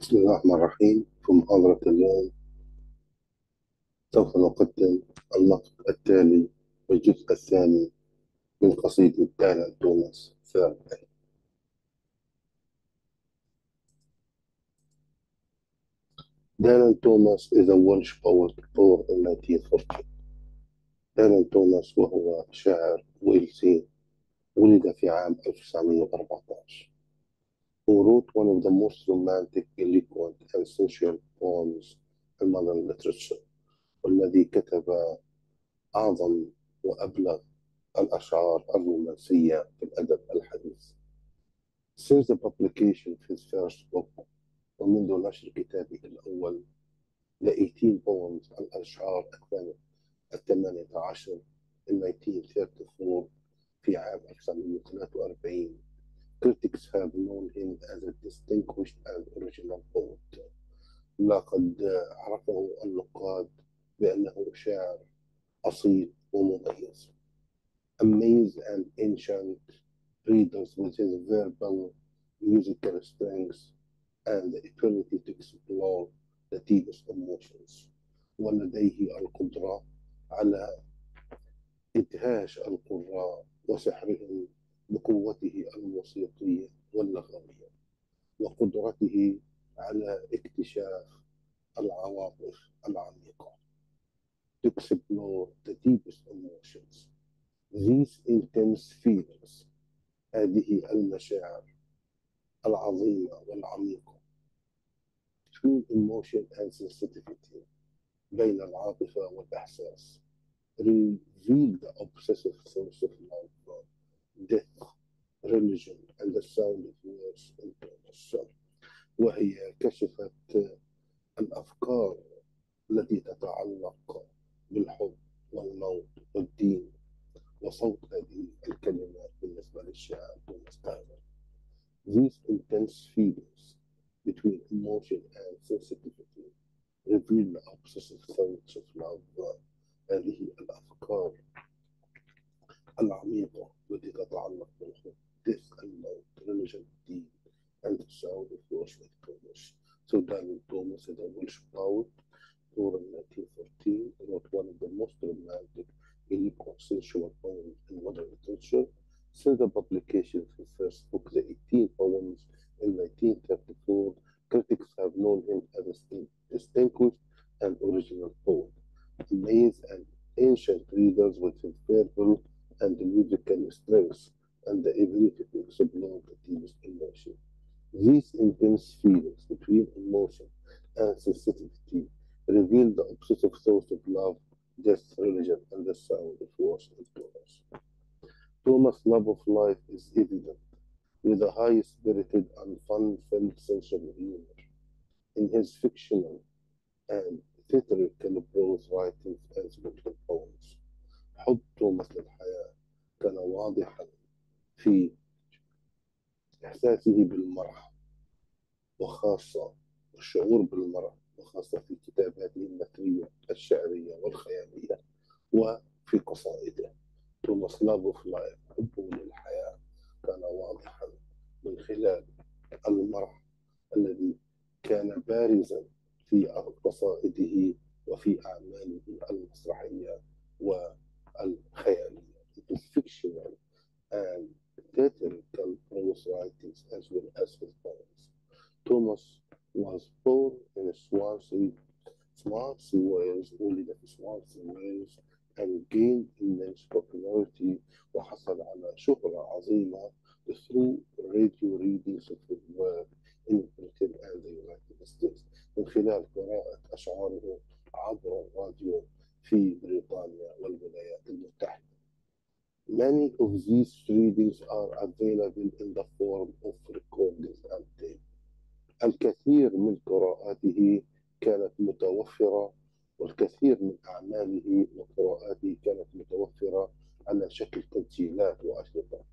بسم الله الرحمن الرحيم. في محاضرة اليوم سوف نقدم النقد التالي والجزء الثاني من قصيدة دانا توماس ثيرد دانا توماس is a Welsh poet born in 1940 دانا توماس وهو شاعر ويلسي ولد في عام 1914 who wrote one of the most romantic, eloquent, and sensual poems in modern literature والذي كتب أعظم وأبلغ الأشعار الرومانسية في الأدب الحديث. Since the publication of his first book ومنذ نشر كتابه الأول The 18 Poems الأشعار الثمانية عشر in 1934 في عام 1943 critics have known him as a distinguished and original poet. لقد عرفه النقاد بأنه شاعر أصيل ومميز. Amazed and ancient readers with his verbal musical strengths and the ability to explore the deepest emotions. ولديه القدرة على إدهاش القراء وسحرهم بقوته الموسيقية واللغوية وقدرته على اكتشاف العواطف العميقة to explore the deepest emotions these intense feelings هذه المشاعر العظيمة والعميقة between emotion and sensitivity بين العاطفة والإحساس reveal the obsessive source of love death, religion and the sound of words into الشر وهي كشفت الأفكار التي تتعلق بالحب والموت والدين وصوت هذه الكلمات بالنسبة للشاعر والمستعمر. These intense feelings between emotion and sensitivity reveal the obsessive thoughts of love هذه الأفكار العميقة التي تتعلق بالحب death الموت religion الدين and the sound of worship Thomas. So Daniel Thomas is a Welsh poet born in 1914 wrote one of the most romantic and consensual poems in modern literature. Since the publication of his first book, The 18 Poems, in 1934, critics have known him as a distinguished and original poet, amazed and ancient readers with his verbal love of life is evident with a high spirited and fun filled sense of humor in his fictional and theatrical prose writings and spoken poems. حب توماس للحياة كان واضحا في إحساسه بالمرح وخاصة الشعور بالمرح وخاصة في كتاباته النثرية الشعرية والخيالية وفي قصائده of life حبه للحياة كان واضحا من خلال المرح الذي كان بارزا في قصائده وفي أعماله المسرحية والخيالية. In his fictional and theatrical prose writings as well as his poems. Thomas was born in Swansea, Swansea, Wales, ولد في Swansea, Wales, and gained immense popularity وحصل على شهرة عظيمة through radio readings of his work in Britain and the United States من خلال قراءة أشعاره عبر الراديو في بريطانيا والولايات المتحدة. Many of these readings are available in the form of recordings and tape. الكثير من قراءاته كانت متوفرة والكثير من أعماله وقراءاته كانت متوفرة على شكل تسجيلات وأشرطة.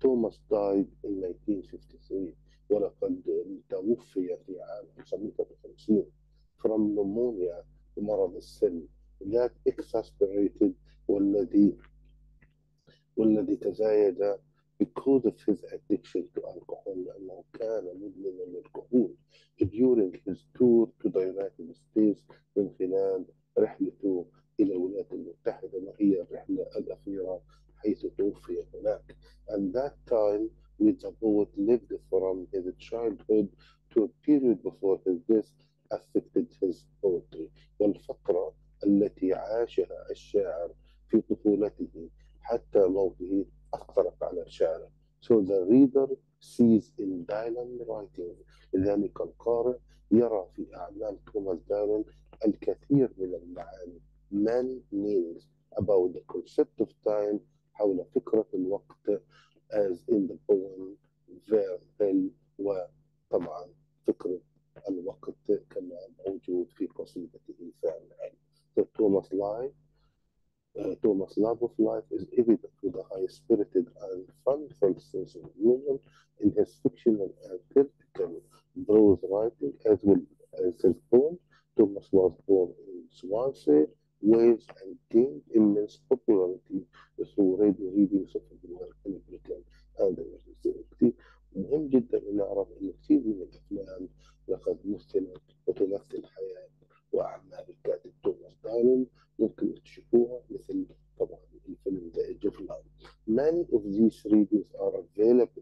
توماس died in 1953 ولقد توفي في عام 1953 from pneumonia مرض السل that exasperated والذي والذي تزايد because of his addiction to alcohol لأنه كان كان مدمنا للكحول during his tour to the United States من خلال رحلته إلى الولايات المتحدة وهي الرحلة الأخيرة حيث توفي هناك and that time with the poet lived from his childhood to a period before his death affected his poetry والفترة التي عاشها الشاعر so the reader sees in Dylan writing لذلك القارئ يرى في أعمال توماس دايلن الكثير من المعاني many meanings about the concept of time حول فكرة الوقت as in the poem Verhel وطبعا فكرة الوقت كما موجود في قصيدته فعلا So Thomas life uh, Thomas' love of life of humor in his fictional and critical prose writing, as well as his poem. Thomas was born in Swansea, Wales, and gained immense popularity through radio readings of American, Britain, and the United مهم جدا ان نعرف ان كثير من الافلام لقد مثلت وتمثل حياه واعمال الكاتب توماس دارون ممكن تشوفوها مثل طبعا الفيلم ذا ايدج اوف لايف. Many of these readings ele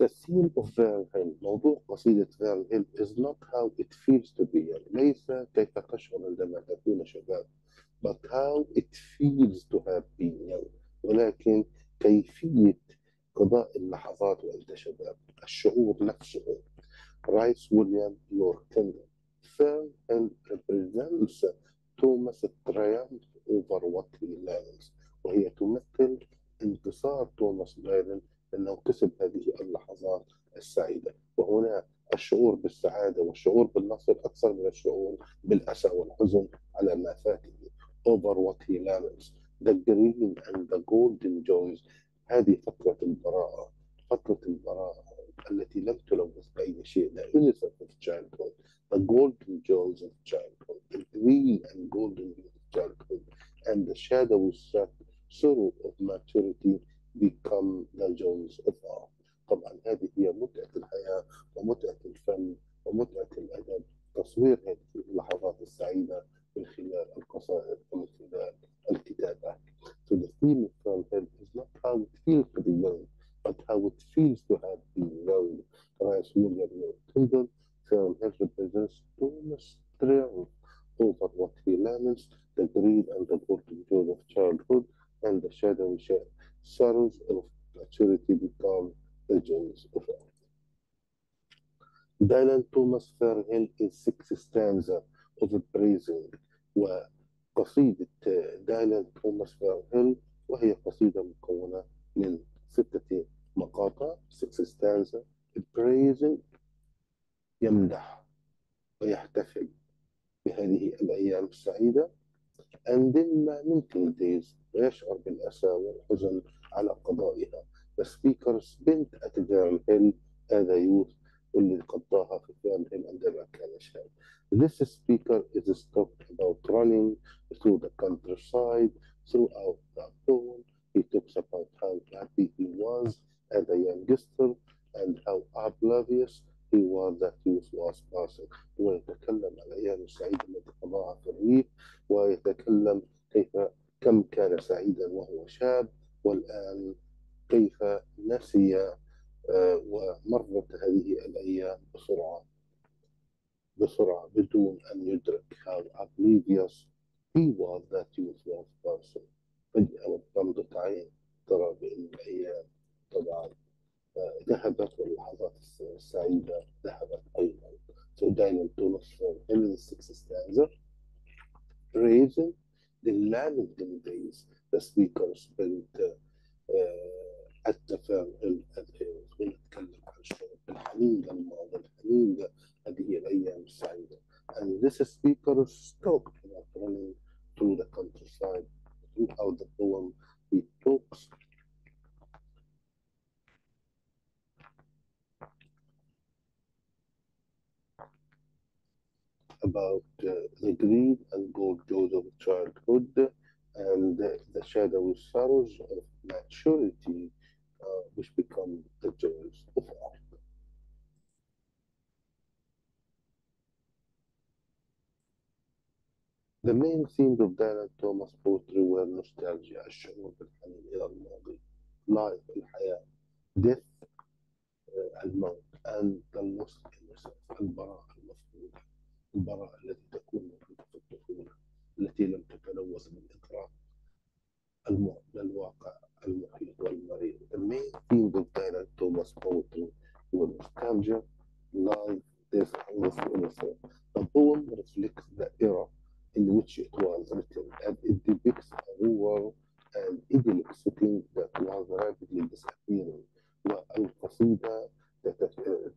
The theme of Verhael موضوع قصيدة Verhael is not how it feels to be young ليس كيف تشعر عندما تكون شباب but how it feels to have been young ولكن كيفية قضاء اللحظات وأنت شباب الشعور نفسه رايس ويليام لورد كندل Verhael represents Thomas' triumph over what he learns وهي تمثل انتصار توماس بايرن انه كسب هذه اللحظات السعيده وهنا الشعور بالسعاده والشعور بالنصر أكثر من الشعور بالاسى والحزن على ما فاته over what he learns the green and the golden joys هذه فتره البراءه فتره البراءه التي لم تلوث باي شيء the innocence of childhood the golden joys of childhood the green and golden of childhood and the shadowy sorrow of maturity become the joys of art. طبعا هذه هي متعة الحياة ومتعة الفن ومتعة الأدب تصوير هذه اللحظات السعيدة من خلال القصائد ومن خلال الكتابة. So the theme of Farmhead is not how it feels to be young, but how it feels to have been young. Rice William Tyndall, Farmhead represents Thomas triumph over what he laments, the greed and the golden joy of childhood, and the shadowy sorrows of maturity become the joys of art. Dylan Thomas Fairhill is stanza of praising وقصيدة دايلان توماس فيرهيل وهي قصيدة مكونة من ستة مقاطع. Six stanza. Praising يمدح ويحتفل بهذه الأيام السعيدة. And then lamenting days ويشعر بالأسى والحزن على قضائها. The speaker spent at Vern Hill as a youth واللي قضاها في Hill عندما كان شاب. This speaker is talked about running through the countryside throughout the poem. He talks about how happy he was as a youngster and how oblivious he was that youth was passing. ويتكلم عن الأيام السعيدة التي قضاها في الريف ويتكلم كيف كم كان سعيدا وهو شاب والآن كيف نسي آه، ومرت هذه الأيام بسرعة بسرعة بدون أن يدرك هذا أبليفيوس he was that useless person. فجأة بغمضة عين ترى بأن الأيام طبعا آه، ذهبت واللحظات السعيدة ذهبت أيضا. So Daniel Thomas from Heaven Six Stanza Raising the land of the days the speaker's been stopped not running through the countryside throughout the poem he talks. About uh, the green and gold joys of childhood and the, the shadowy sorrows The main themes of Dylan Thomas poetry were nostalgia, الشعور بالحنين إلى الماضي, life, الحياة, death, uh, الموت, and the lost innocence, البراءة المفقودة, البراءة التي تكون موجودة في الطفولة, التي لم تتلوث بالإدراك للواقع المحيط والمريض. The main themes of Dylan Thomas poetry were nostalgia, life, death, and lost innocence. The poem reflects the era in which it was written. And it depicts a rural and idyllic setting that was rapidly disappearing والقصيدة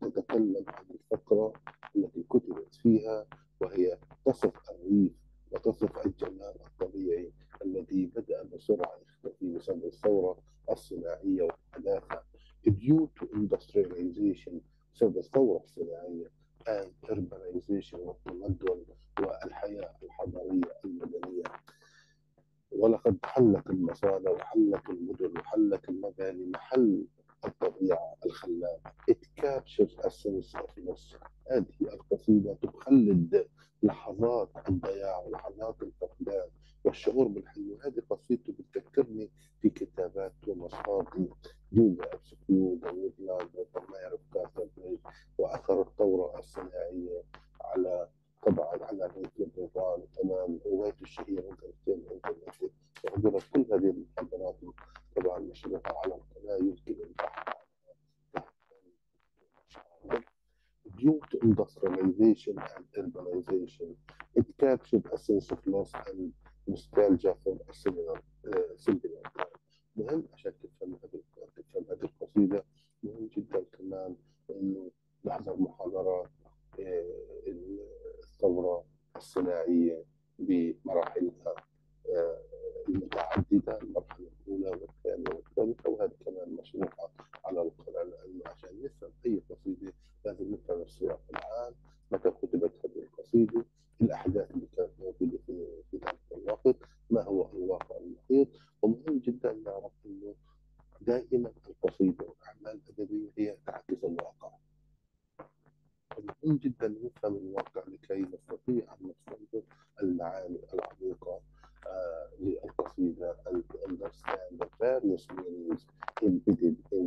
تتكلم عن الفترة التي كتبت فيها وهي تصف الريف وتصف الجمال الطبيعي الذي بدأ بسرعة يختفي بسبب الثورة الصناعية والحداثة. Due to industrialization بسبب الثورة الصناعية and urbanization والتمدن والحياة الحضارية المدنية. ولقد حلت المصانع وحلت المدن وحلت المباني محل الطبيعة الخلابة. It captures a sense of loss. هذه القصيدة تخلد لحظات الضياع ولحظات الفقدان والشعور بالحنين هذه قصيدته بتذكرني في كتابات توماس هاردي جوجا ابسكيو داوود لاند ماير كارتر وأثر الثورة الصناعية على طبعا على بيت البريطان تمام روايته الشهيره انترنت وعندنا كل هذه المحاضرات طبعا نشرها على القناة يمكن البحث due to industrialization and urbanization, it captured a sense of loss and nostalgia for a similar, time. مهم عشان تفهم هذه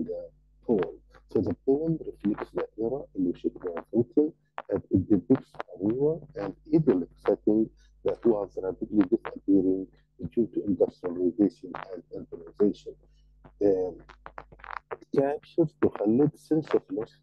The uh, poem. So the poem reflects the era in which it was written and it depicts a rural and idyllic setting that was rapidly disappearing due to industrialization and urbanization. Um, it captures the sense of loss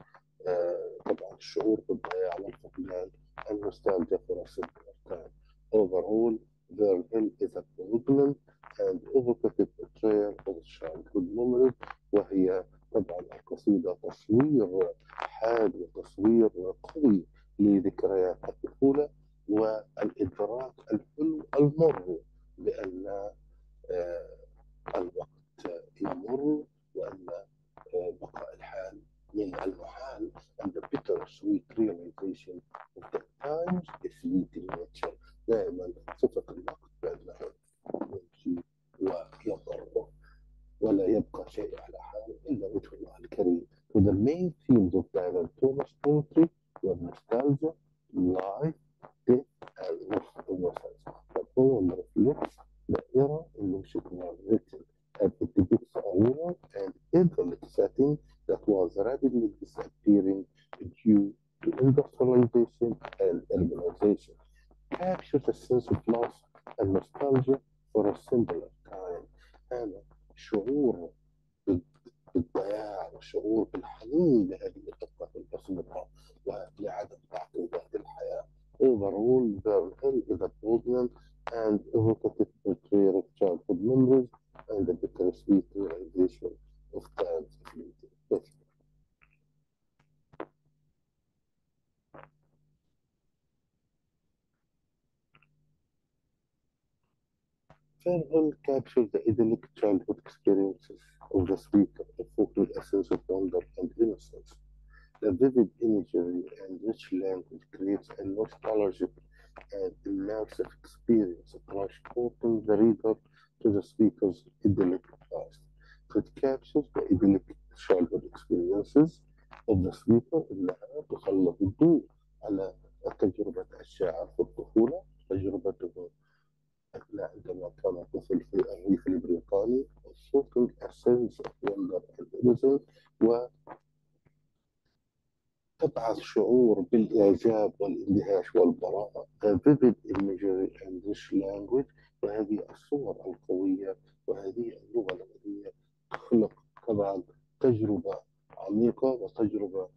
صفة الوقت بأنه يمشي ويمر ولا يبقى شيء على حاله إلا وجه الله الكريم. So the main themes of Diana Thomas poetry Farewell captures the idyllic childhood experiences of the speaker, evoking a sense of wonder and innocence. The vivid imagery and rich language creates a nostalgic and immersive experience, transporting the reader to the speaker's idyllic past. It captures the idyllic childhood experiences of the speaker إنها تسلط الضوء على تجربة الشاعر في الطفولة تجربته أثناء عندما كان طفل في الريف البريطاني evoking a sense of wonder and innocence و تبعث شعور بالإعجاب والاندهاش والبراءة a vivid imagery and rich language وهذه الصور القوية وهذه اللغة الأدبية تخلق طبعا تجربة عميقة وتجربة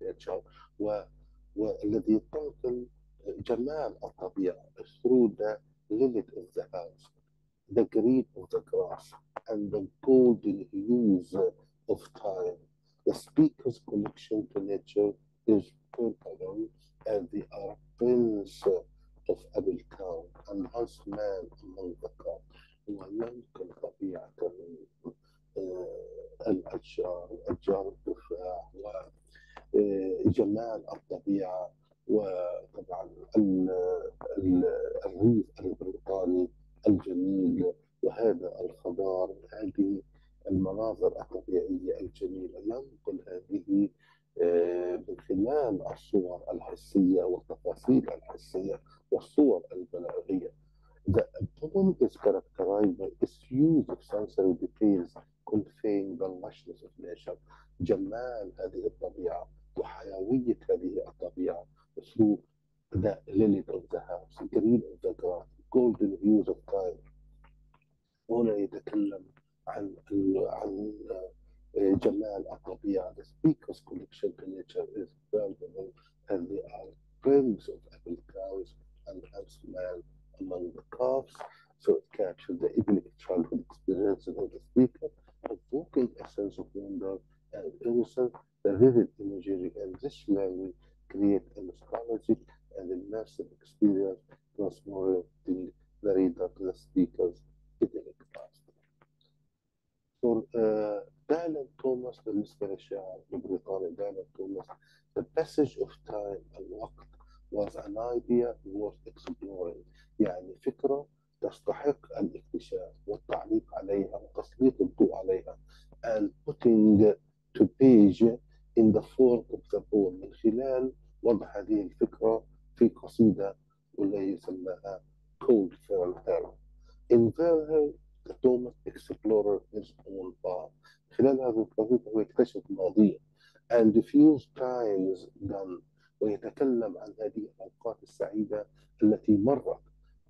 nature و... والذي تنقل جمال الطبيعة through the limit of the house the green of the grass and the golden hues of time the speaker's connection to nature is personal and they are prince of Abel Town and huntsman among the cow وينقل طبيعته من الأشجار أشجار التفاح وجمال الطبيعة وطبعا الريف البريطاني الجميل. وهذا الخضار هذه المناظر الطبيعية الجميلة ينقل هذه من خلال الصور الحسية والتفاصيل الحسية والصور البلاغية. The poem is characterized by its use of sensory details conveying the lushness of nature. جمال هذه الطبيعة. وحيوية هذه الطبيعة through the lily of the house, green of the grass, golden hues of time. هنا يتكلم عن عن جمال الطبيعة. The speaker's connection to nature is valuable and they are friends of apple cows and huntsman among the calves. So it captures the idyllic childhood experiences of the speaker evoking a sense of wonder and innocence, the vivid imagery and rich language create a nostalgic and immersive experience, transporting the reader to the speaker's idyllic past. For uh, دايلان توماس بالنسبة للشاعر البريطاني دايلان توماس the passage of time الوقت was an idea worth exploring يعني فكرة تستحق الاكتشاف والتعليق عليها وتسليط الضوء عليها and putting to page in the form of the poem من خلال وضع هذه الفكرة في قصيدة واللي يسمىها Cold Fairy Tale. In Verheer, the Thomas explorer his own path. خلال هذه القصيدة هو يكتشف ماضيه and diffuse times done ويتكلم عن هذه الأوقات السعيدة التي مرت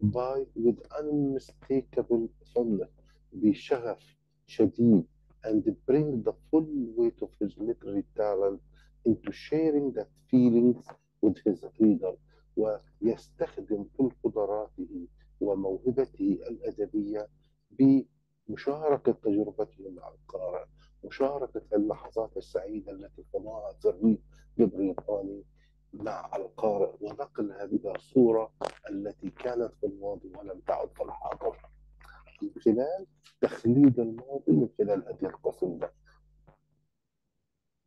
by with unmistakable fondness بشغف شديد and bring the full weight of his literary talent into sharing that feelings with his reader ويستخدم كل قدراته وموهبته الأدبية بمشاركة تجربته مع القارئ مشاركة اللحظات السعيدة التي قضاها الريف البريطاني مع القارئ ونقل هذه الصورة التي كانت في الماضي ولم تعد في الحاضر. من خلال تخليد الماضي من خلال هذه القصيدة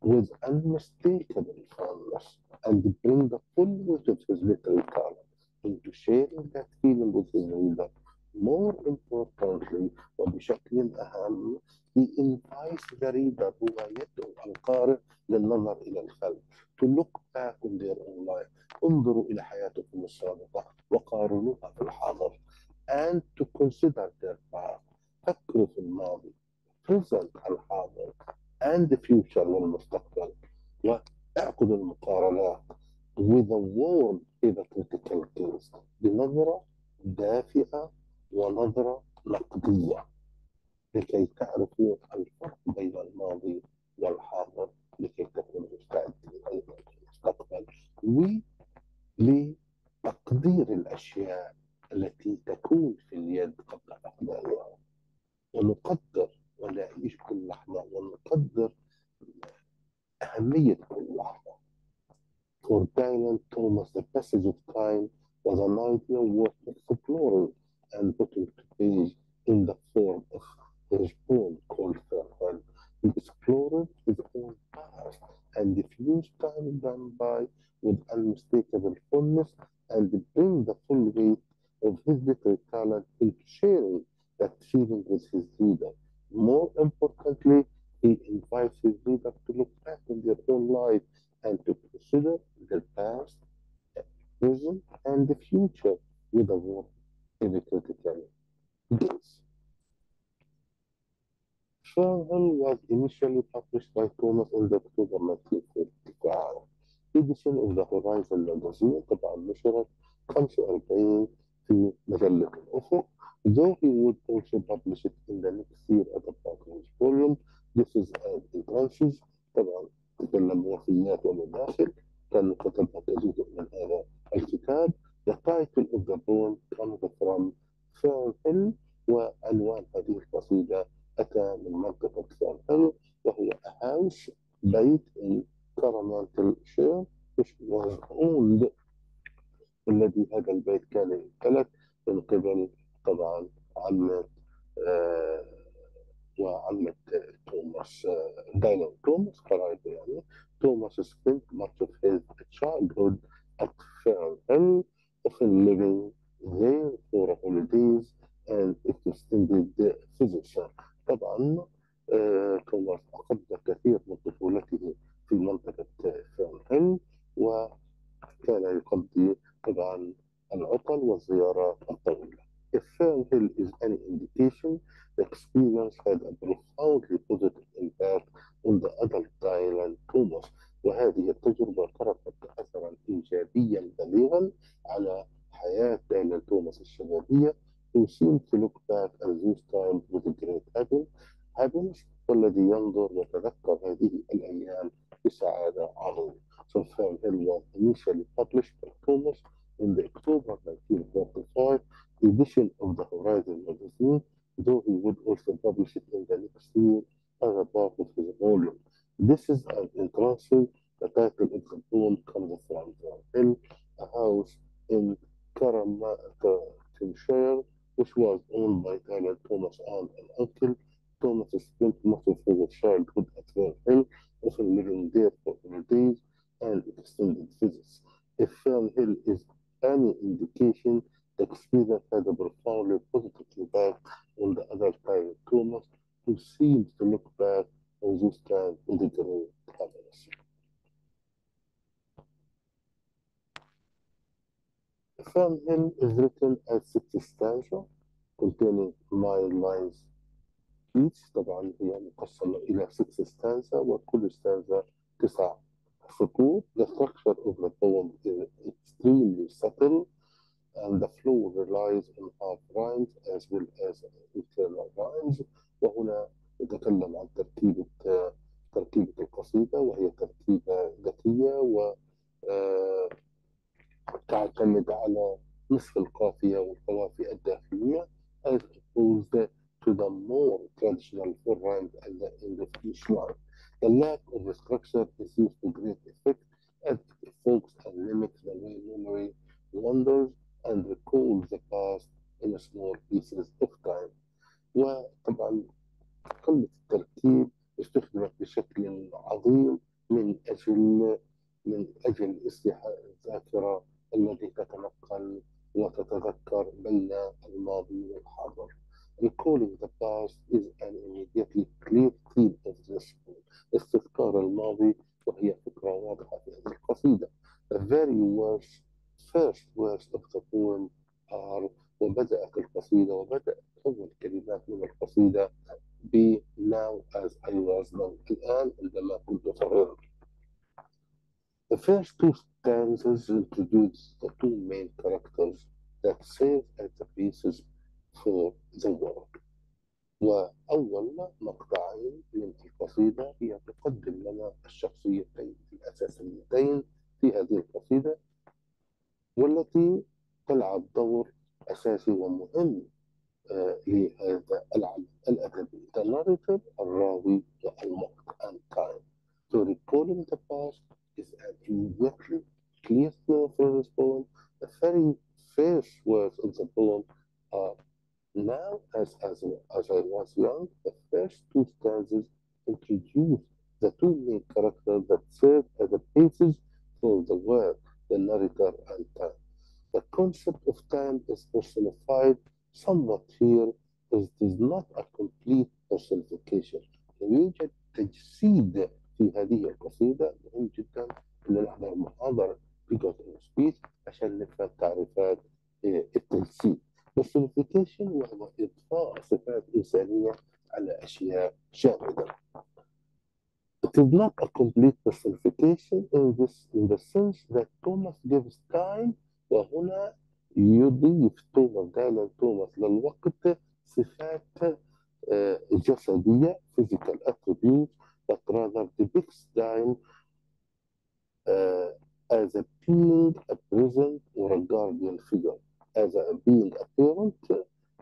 with unmistakable fondness and bring the full weight of his literary talent into sharing that feeling with his reader. More importantly وبشكل أهم he invites the reader يدعو القارئ للنظر إلى الخلف to look back on their own life انظروا إلى حياتكم السابقة وقارنوها في الحاضر and to consider their past فكروا في الماضي. present الحاضر and the future والمستقبل واعقدوا المقارنات with the world إذا critical case بنظرة دافئة ونظرة نقدية. لكي تعرفوا الفرق بين الماضي والحاضر. لكي تكونوا مستعدين أيضا للمستقبل. ولتقدير الأشياء. التي تكون في اليد قبل فقدانها ونقدر ونعيش كل لحظة ونقدر أهمية كل لحظة For Dylan Thomas, the passage of time was an idea worth exploring and putting to page in the form of his poem called Farewell. He explored his own past and diffused time gone by with unmistakable fondness and bring the full weight of his literary talent into sharing that feeling with his reader. More importantly, he invites his reader to look back on their own life and to consider their past, present, and the future with a warm and critical gaze. Farewell was initially published by Thomas in the October 1945 edition of the Horizon magazine طبعا نشرت 45 في مجلة الأفق though he would also publish it in the next year as a part of his volume this is as in branches طبعا تكلم وفيات ومداخل كان كتبها كجزء من هذا الكتاب The title of the poem comes from Farnhill وعنوان هذه القصيدة أتى من منطقة Farnhill وهو a house بيت in Coromandel Shire which was owned والذي هذا البيت كان يمتلك L1 initially published by Thomas in the October 1945 edition of the Horizon magazine, though he would also publish it in the next year as a part of his volume. This is an interesting containing nine lines each طبعا هي مقسمة إلى six stanza وكل stanza تسع سطور The structure of the poem is extremely subtle and the flow relies on half rhymes as well as internal rhymes وهنا نتكلم عن تركيبة تركيبة القصيدة وهي تركيبة ذكية و تعتمد على نصف القافية والقوافي الداخلية as opposed to the more traditional rhymes at the end of each line. The lack of the structure is used to great effect as it evokes and mimics the way memory wanders and recalls the past in small pieces of time. وطبعا قلة الترتيب استخدمت بشكل عظيم من أجل من أجل إصلاح الذاكرة التي تتنقل الماضي والحاضر Recalling the past is an immediately clear theme of this poem. استذكار الماضي وهي فكرة واضحة في هذه القصيدة. The very worst first words of the poem are وبدأت القصيدة وبدأت أول كلمات من القصيدة ب now as I was young الآن عندما كنت صغيرا. The first two stanzas introduce the two main characters that serve as the basis for the work. وأول مقطعين من القصيدة هي تقدم لنا الشخصيتين الأساسيتين في هذه القصيدة والتي تلعب دور أساسي ومهم آه، لهذا العمل الأدبي The narrator was young the first two stanzas introduce the two main characters that serve as the basis for the work the narrator and time the concept of time is personified somewhat here as it is not a is not a complete personification in this in the sense that Thomas gives time وهنا يضيف توماس دايما توماس للوقت صفات آه، جسدية physical attributes but rather depicts time uh, as a being a present or a guardian figure as a being a parent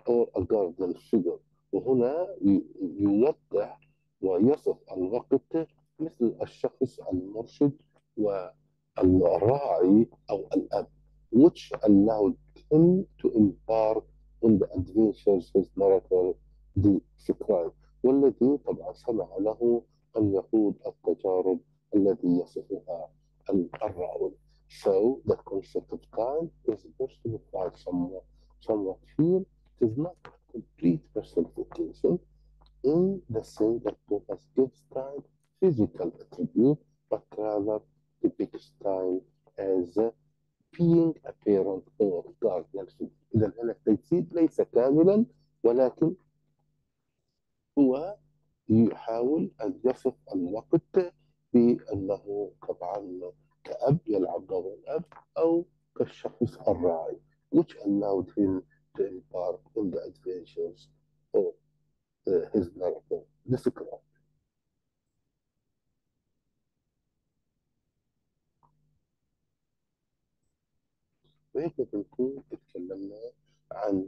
or a guardian figure وهنا يوضح ويصف الوقت مثل الشخص المرشد والراعي أو الأب which allowed him to embark on the adventures his narrator described والذي طبعا سمح له أن يخوض التجارب التي يصفها الراوي So the concept of time is personified somewhat, somewhat here. It is not complete personification in the sense that Thomas gives time physical attribute, but rather depicts time as being a parent or guardian figure. إذا هنا التجسيد ليس كاملا ولكن هو يحاول أن يصف الوقت بأنه طبعا كأب يلعب دور الأب أو كالشخص الراعي which allowed him to embark on the adventures of uh, his narrator described. فهيك بنكون تكلمنا عن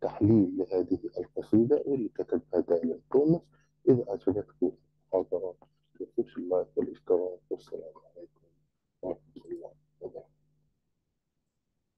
تحليل لهذه القصيدة واللي كتبها دائما توماس إذا أعجبتكم المحاضرة لا تنسوا اللايك والاشتراك والسلام عليكم ورحمة الله وبركاته.